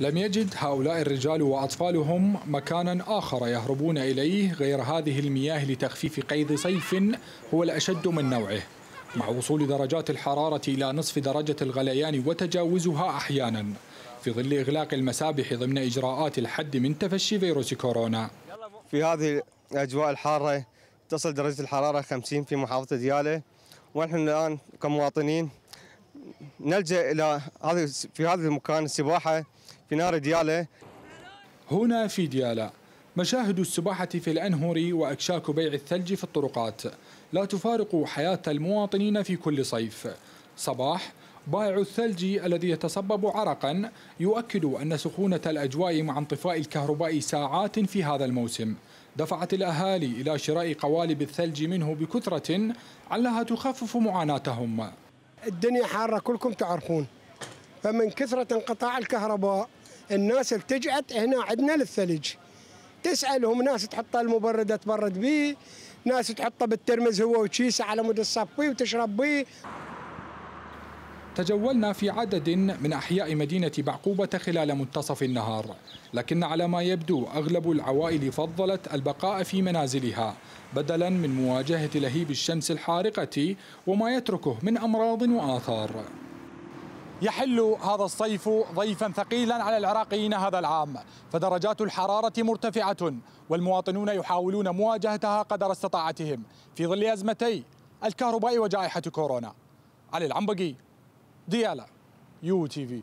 لم يجد هؤلاء الرجال وأطفالهم مكانا آخر يهربون إليه غير هذه المياه لتخفيف قيد صيف هو الأشد من نوعه مع وصول درجات الحرارة إلى نصف درجة الغليان وتجاوزها أحيانا في ظل إغلاق المسابح ضمن إجراءات الحد من تفشي فيروس كورونا. في هذه الأجواء الحارة تصل درجة الحرارة 50 في محافظة ديالى ونحن الآن كمواطنين نلجأ إلى هذا في هذا المكان السباحة في نهر ديالى هنا في ديالى مشاهد السباحة في الأنهر وأكشاك بيع الثلج في الطرقات. لا تفارق حياة المواطنين في كل صيف. صباح بائع الثلج الذي يتسبب عرقا يؤكد أن سخونة الأجواء مع انطفاء الكهرباء ساعات في هذا الموسم. دفعت الأهالي إلى شراء قوالب الثلج منه بكثرة علها تخفف معاناتهم. الدنيا حارة كلكم تعرفون. فمن كثرة انقطاع الكهرباء الناس التجأت هنا عندنا للثلج. تسألهم ناس تحط المبردة تبرد به ناس تحطه بالترمز هو وتشيسه على مود تصفيه وتشرب به تجولنا في عدد من أحياء مدينة بعقوبة خلال منتصف النهار لكن على ما يبدو أغلب العوائل فضلت البقاء في منازلها بدلا من مواجهة لهيب الشمس الحارقة وما يتركه من أمراض وآثار. يحل هذا الصيف ضيفا ثقيلا على العراقيين هذا العام فدرجات الحرارة مرتفعة والمواطنون يحاولون مواجهتها قدر استطاعتهم في ظل أزمتي الكهرباء وجائحة كورونا. علي العنبقي ديالا يو تي في.